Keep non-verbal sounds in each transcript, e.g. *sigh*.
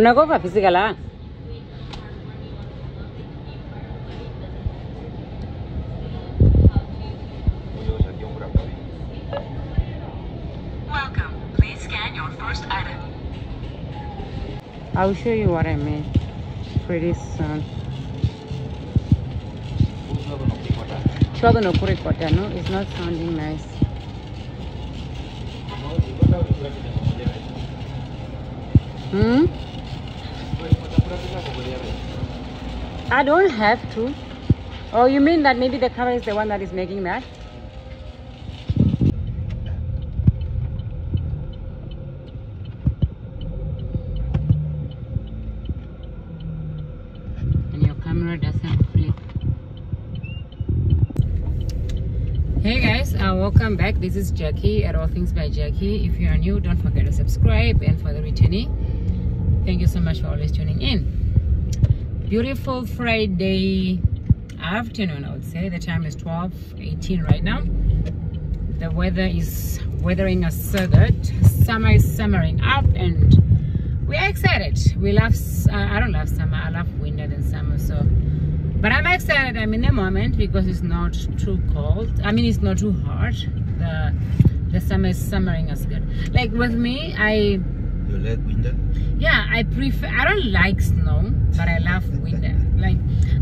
unakopa physical Welcome. Please scan your first item. I'll show you what I mean pretty soon. Chwado no kurekota, no? It's not sounding nice. Hmm? I don't have to. Oh, you mean that maybe the camera is the one that is making that? and your camera doesn't flip. Hey guys, uh, welcome back. This is Jacky at All Things by Jacky. If you are new, don't forget to subscribe. And for the returning, thank you so much for always tuning in. Beautiful Friday afternoon, I would say. The time is 12 18 right now. The weather is weathering us so good. Summer is summering up and we are excited. We love uh, i don't love summer, I love winter than summer. So, but I'm excited. I'm in the moment because it's not too cold. I mean, it's not too hot. The the summer is summering us good. Like with me, I You like winter? yeah, I prefer. I don't like snow, but I love winter. *laughs* Like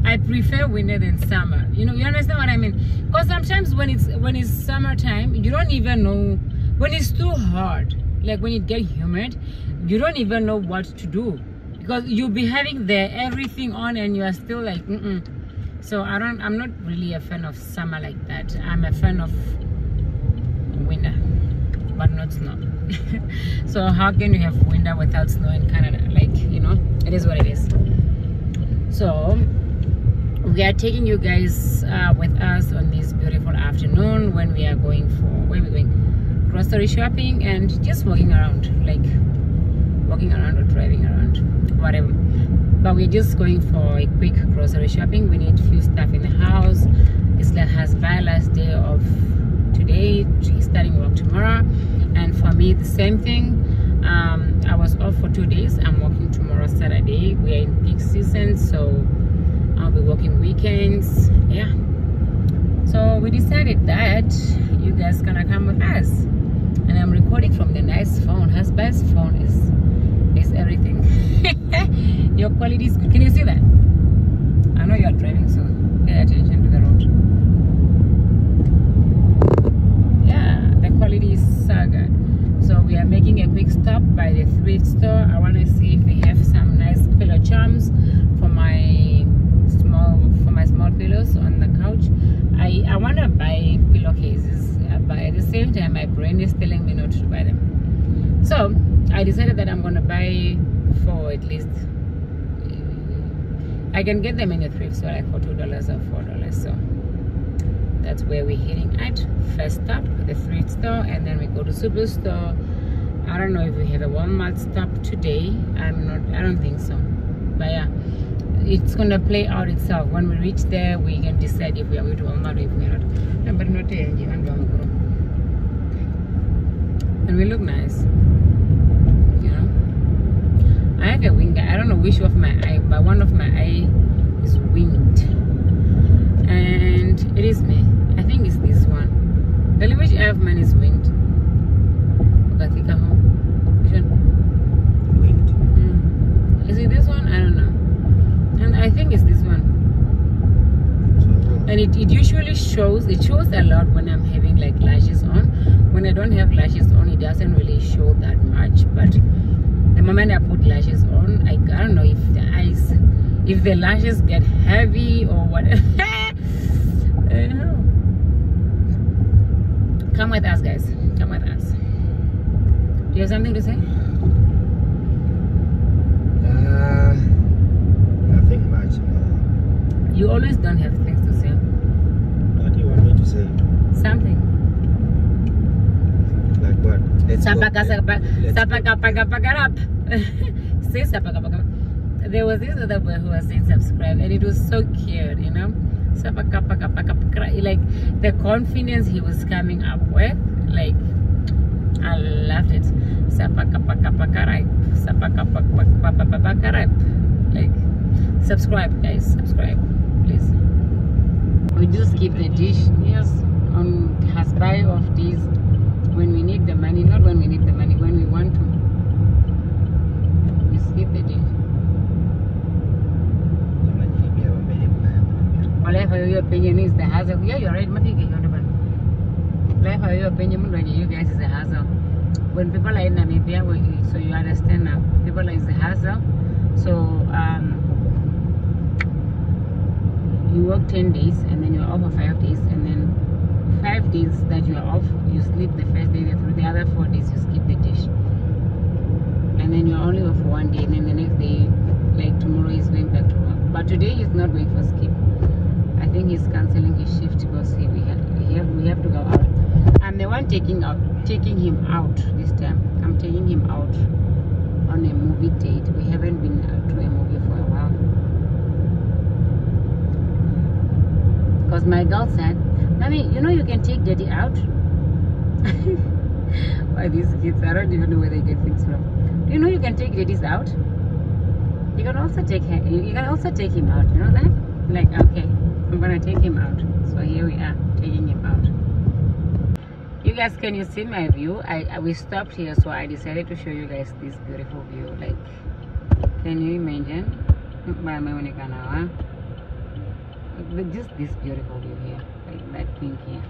I prefer winter than summer. You know, you understand what I mean? Because sometimes when it's when it's summertime, you don't even know when it's too hot. Like when it get humid, you don't even know what to do because you'll be having the everything on and you are still like. Mm-mm. So I don't. I'm not really a fan of summer like that. I'm a fan of winter, but not snow. *laughs* so how can you have winter without snow in Canada? Like you know, it is what it is. So we are taking you guys uh, with us on this beautiful afternoon when we are going for where we going? Grocery shopping and just walking around like walking around or driving around whatever. But we're just going for a quick grocery shopping. We need few stuff in the house. Isla has my last day of today. She's starting work tomorrow and for me the same thing. Um, I was off for two days. I'm working tomorrow Saturday. We're in peak season so I'll be working weekends. Yeah. So we decided that you guys gonna come with us. And I'm recording from the nice phone. Husband's phone is is everything. *laughs* Your quality is good. Can you see that? I know you're driving so pay attention to the road. Yeah the quality is so so we are making a quick stop by the thrift store. I want to see if we have some nice pillow charms for my small for my small pillows on the couch. I I want to buy pillowcases uh, but at the same time my brain is telling me not to buy them. So I decided that I'm gonna buy for at least. I can get them in the thrift store like for two dollars or four dollars so that's where we're heading at. First stop the thrift store and then we go to superstore I don't know if we have a Walmart stop today. I'm not I don't think so. But yeah it's gonna play out itself. When we reach there we can decide if we are going to Walmart or if we are not. But not and we look nice you know. I have a wing I don't know which of my eye but one of my eye is winged. And it is me I think it's this one the which eye of mine is winged Ukatika home. Which one? Winged. Mm. Is it this one? I don't know. And I think it's this one. And it, it usually shows, it shows a lot when I'm having like lashes on. When I don't have lashes on, it doesn't really show that much. But the moment I put lashes on, I, I don't know if the eyes, if the lashes get heavy or whatever. *laughs* I know. Come with us, guys. Come with us. Do you have something to say? uh, nothing much. No. You always don't have things to say. What do you want me to say? Something. Like what? Let's go. Sapaka, Let- sapaka, let's go. sapaka, paka, paka. *laughs* Say sapaka, paka. There was this other boy who was saying subscribe, and it was so cute, you know. Like the confidence he was coming up with, like I loved it. like subscribe guys subscribe please. We just skip the dish yes on has buy of these when we need the money not when we need the money when we want to. We skip the dish whatever your opinion is the hassle. Yeah you're right bana whatever your opinion wenye you guys is a hassle. When people are in Namibia so you understand now people is a hassle. So um you work 10 days and then you're off for 5 days and then 5 days that you are off you sleep the first day through the other 4 days you skip the dish. And then you're only off for one day and then the next day like tomorrow is going back to work. But today is not going for skip I think he's canceling his shift because he, we have we have to go out. I'm the one taking out taking him out this time. I'm taking him out on a movie date. We haven't been to a movie for a while. Because my girl said, Mommy, you know you can take daddy out? *laughs* Why these kids? I don't even know where they get things from. Do you know you can take daddies out? You can also take him, you can also take him out, you know that? Like, okay, I'm gonna take him out. So here we are, taking him out. You guys, can you see my view? I, I we stopped here, so I decided to show you guys this beautiful view. Like, can you imagine? Just this beautiful view here, like that pink here.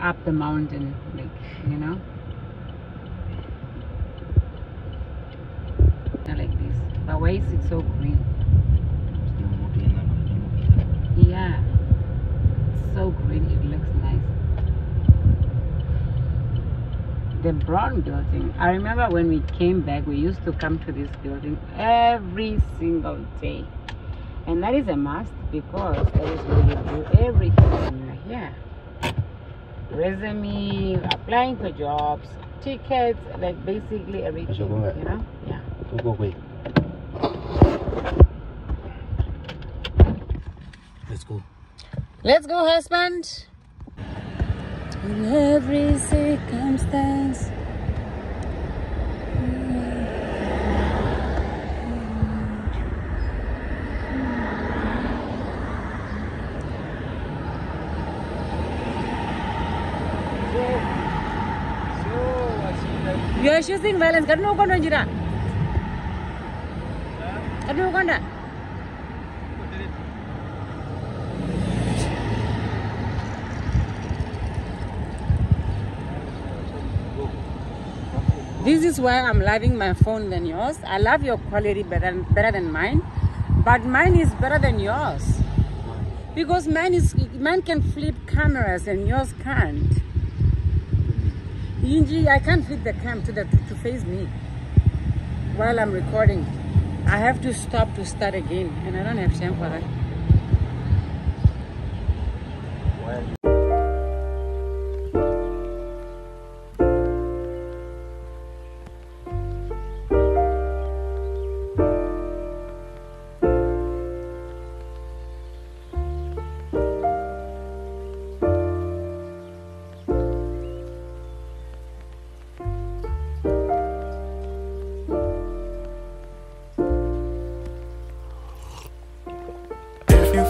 Up the mountain, like you know. Like this. But why is it so green? So green, it looks nice. The brown building. I remember when we came back, we used to come to this building every single day. And that is a must because that is where you do everything when you're here. Resume, applying for jobs, tickets, like basically everything, you know? Yeah. Tuko kwe. Let's go. Let's go, husband. In every circumstance. You are choosing violence. Kadno kono jira. Kadno konda. This is why I'm loving my phone than yours. I love your quality better, better than mine, but mine is better than yours. Because mine is mine can flip cameras and yours can't. I can't flip the cam to the to face me while I'm recording. I have to stop to start again, and I don't have time for that.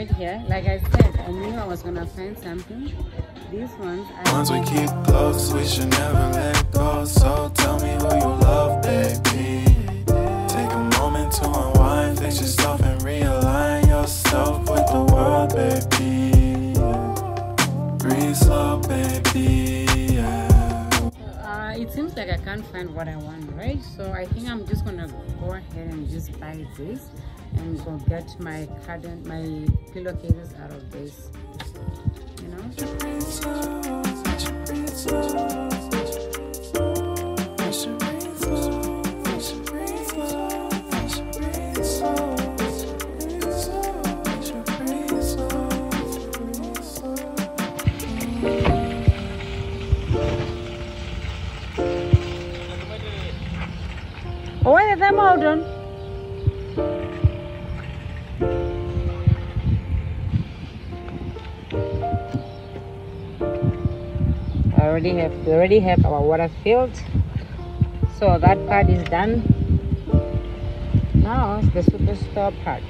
Right here. Like I said, I knew I was gonna find something. These ones, I Ones we keep close, we should never let go. So tell me who you love, baby. Take a moment to unwind, fix yourself and realign yourself with the world, baby. Breathe slow, baby. Yeah. Uh, it seems like I can't find what I want, right? So I think I'm just gonna go ahead and just buy this and go get my cardan, my pillowcases out of this, you know? Oye, dame hold on. Already have we already have our water filled. So that part is done. Now the superstore part.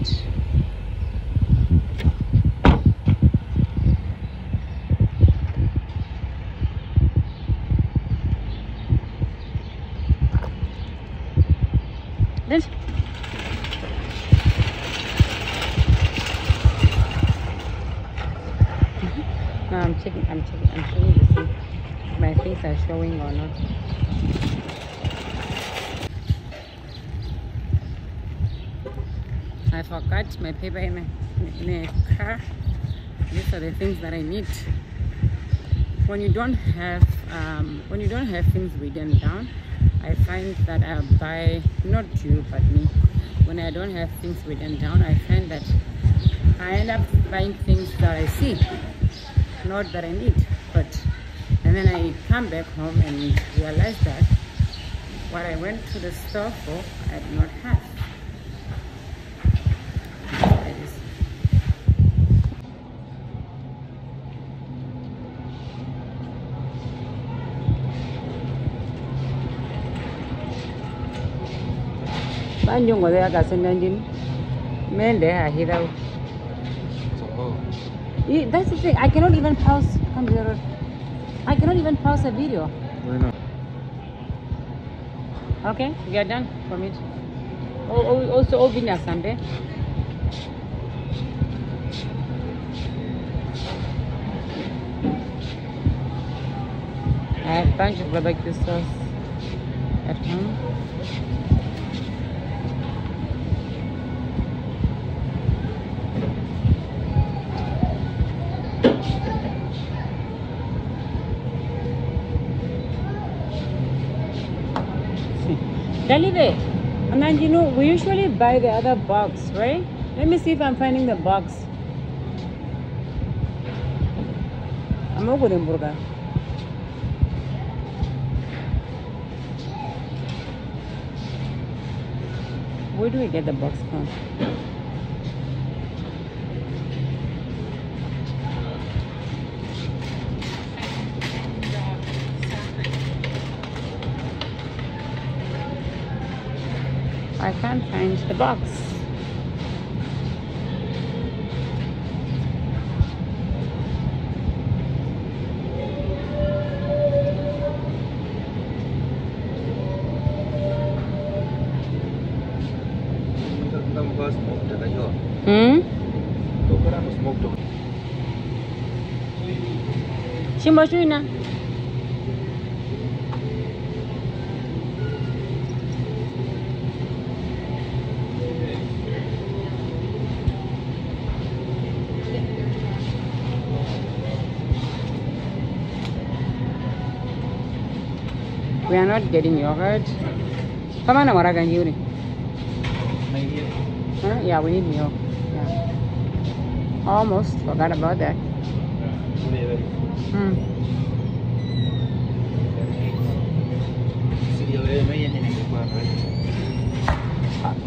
This No, I'm checking. I'm checking. I'm to see if my things are showing or not. I forgot my paper in my in car. These are the things that I need. When you don't have um, when you don't have things written down, I find that I buy not you but me. When I don't have things written down, I find that I end up buying things that I see not that I need, but and then I come back home and realize that what I went to the store for, I did not have. That is- Banjung ngồi cả Yeah, that's the thing I cannot even pause computer I cannot even pause a video why not? Okay, we are done from it. Oh, oh, also, oh, Ovinya Sunday. I have a bunch of barbecue sauce at home. Delive. And then you know we usually buy the other box, right? Let me see if I'm finding the box. I'm over in Burga. Where do we get the box from? Can't find the box. Kamu kau smoke dah kayu. Hmm? Kau kan We are not getting yogurt. Come on, Yuri. Main dia. Huh? Yeah, we need milk. Yeah. Almost forgot about that. Hmm. Sedia le main ni nak buat.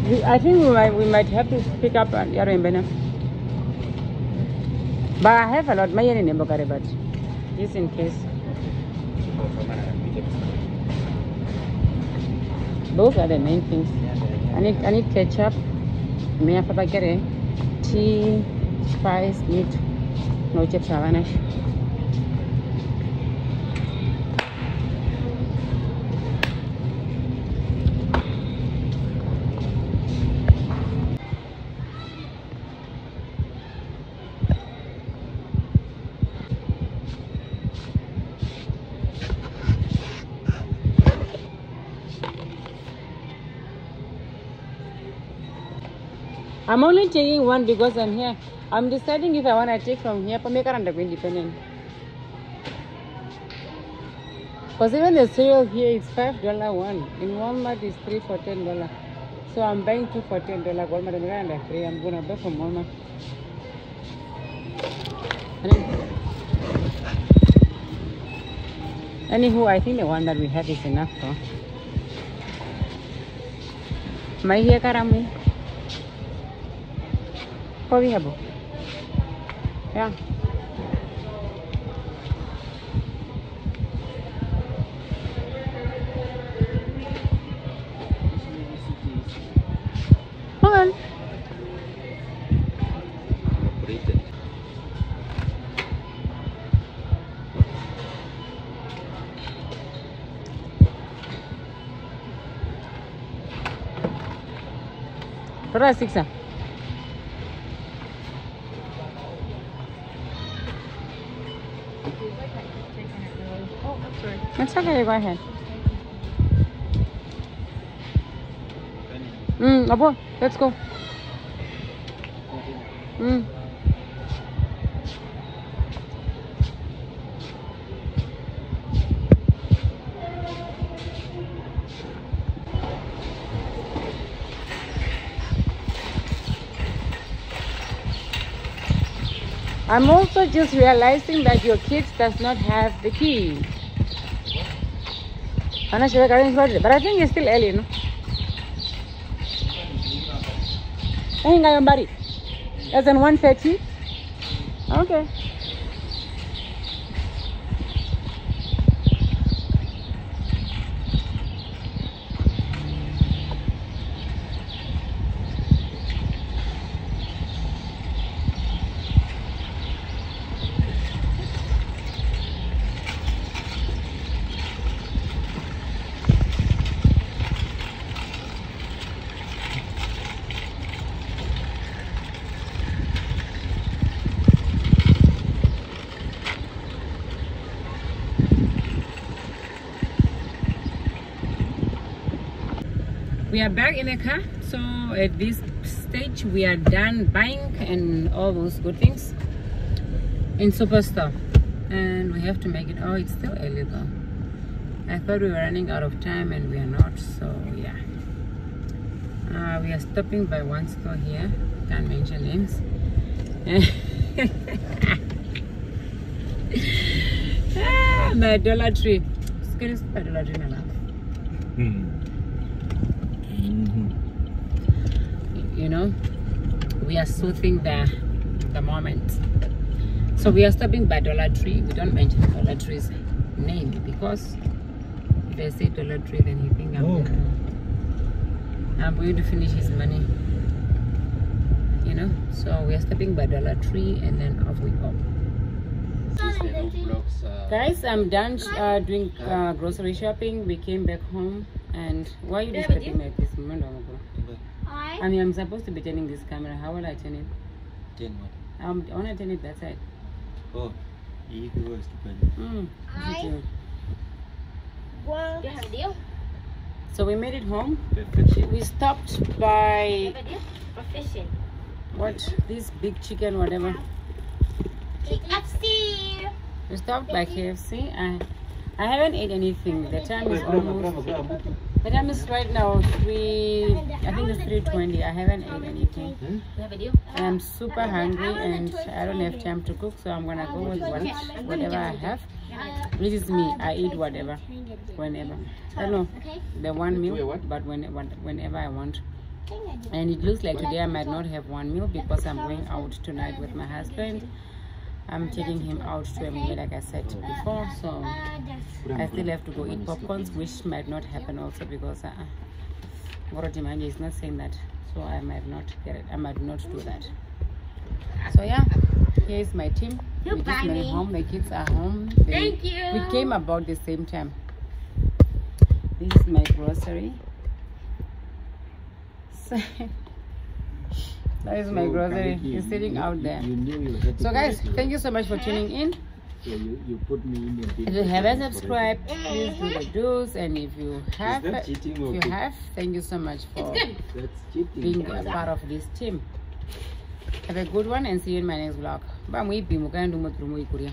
We- I think we might we might have to pick up at Yarembena. But I have a lot. My in Bokare, but just in case. Those are the main things. I need I need ketchup. Get it? Tea, spice, meat. No chips savanash. I'm only taking one because I'm here. I'm deciding if I want to take from here, but make it independent. Because even the cereal here is five dollar one. In Walmart it's three for ten dollar. So I'm buying two for ten dollar. Walmart I'm gonna free. I'm gonna buy from Walmart. And Anywho, I think the one that we have is enough though. Mai here karamu. Kobi habo. Yeah. Hold on. Operated. Tora six. ah. It's okay, go ahead. Mm, let's go. Mm. I'm also just realizing that your kids does not have the key. Ana should arrange it, but I think it's still early, no? Hey, Ngayambari. As in 1.30? Okay. We are back in the car. So at this stage, we are done buying and all those good things in Superstore. And we have to make it. Oh, it's still though. I thought we were running out of time and we are not. So yeah. Uh, we are stopping by one store here. Can't mention names. *laughs* ah, my Dollar Tree. Scary by Dollar Tree, my love. you know we are soothing the the moment. So we are stopping by dollar tree. We don't mention dollar tree's name because if i say dollar tree then he think i'm Oh. gonna, i'm going to finish his money. You know? So we are stopping by dollar tree and then off we go. This is the Roblox. Uh, guys i'm done uh, doing uh, grocery shopping. We came back home and why are you disturbing me at this moment Omogo? I mean, I'm supposed to be turning this camera. How will I turn it? Ten what? Um, I want to turn it that side. Oh, if it was to pen. Mm, I- thank you. Do you have a deal? So we made it home. Perfect. We stopped Do by you have a deal? For fishing. what? This big chicken, whatever. KFC. We stopped by KFC. I, I haven't ate anything. The time is almost. The time is right now three. I think it's three twenty. I haven't ate anything. Do you have a deal? I'm super hungry and I don't have time to cook, so I'm gonna go with what, whatever I have. This is me. I eat whatever, whenever. I don't know the one meal, but when whenever I want. And it looks like today I might not have one meal because I'm going out tonight with my husband. I'm taking him out to a movie, like I said before. So I still have to go eat popcorns, which might not happen also because uh, Goroti Manje is not saying that. So I might not get it. I might not do that. So yeah, here's my team. We just made home. The kids are home. They- Thank you. We came about the same time. This is my grocery. *laughs* So, that is my grocery. It's sitting out there. You knew you had So guys, it, thank you so much for tuning in. So you, you put me in your If you haven't subscribed, please do the do's. And if you have, that cheating if you good? have, thank you so much for That's cheating. being a part of this team. Have a good one and see you in my next vlog. Ba mu ipi mu kaenda mu through mu ikuria.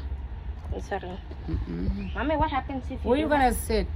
Sorry. Mm-mm. Mommy, what happens if you Where you gonna sit?